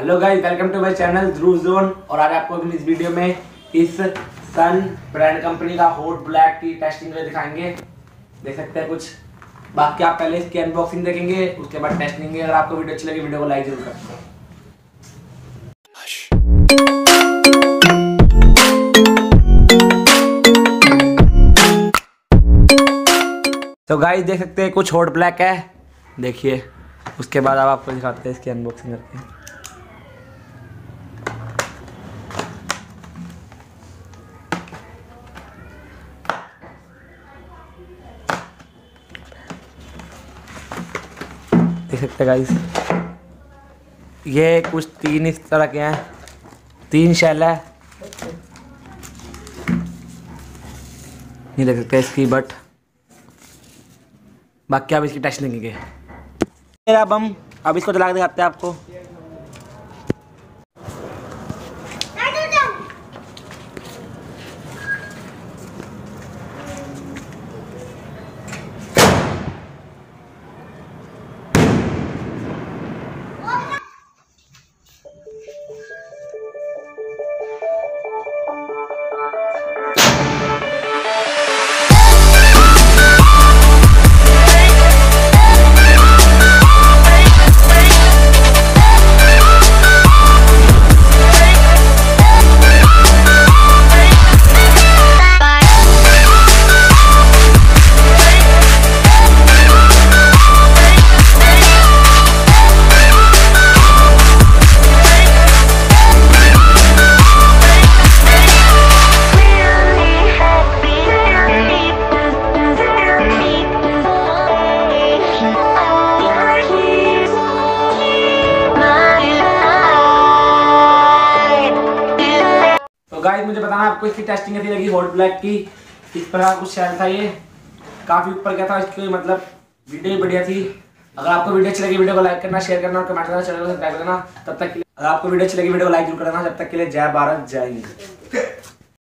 Hello guys welcome to my channel Dhruv zone और आज आपको इस वीडियो में इस सन ब्रांड कंपनी का हॉट ब्लैक की टेस्टिंग में दिखाएँगे। देख सकते हैं कुछ। बाकी आप पहले इसकी अनबॉक्सिंग देखेंगे, उसके बाद टेस्टिंग अगर आपको वीडियो अच्छी लगी वीडियो को लाइक ज़रूर करें तो गाइस देख सकते हैं कुछ हॉट ब्लैक है। देखिए, उसके बाद अब आपको दिखाते हैं इसकी अनबॉक्सिंग करके देख सकते हैं गाइस ये कुछ तीन इस तरह के हैं। तीन शैल है। नहीं देख सकते इसकी बट बाकी आप इसकी टेस्ट लेंगे। अब हम, अब इसको चला के दिखाते हैं आपको। तो गाइस मुझे बताना, आपको इसकी टेस्टिंग कैसी लगी? हॉट ब्लैक की? इस प्रकार कुछ शेयर था ये। काफ़ी ऊपर गया था, इसकी मतलब वीडियो भी बढ़िया थी। अगर आपको वीडियो अच्छी लगी वीडियो को लाइक करना शेयर करना और कमेंट करना चैनल को सब्सक्राइब करना, तब तक के लिए अगर आपको वीडियो अच्छी लगी वीडियो को लाइक ज़रूर करना। जब तक के लिए जय भारत, जय हिंद।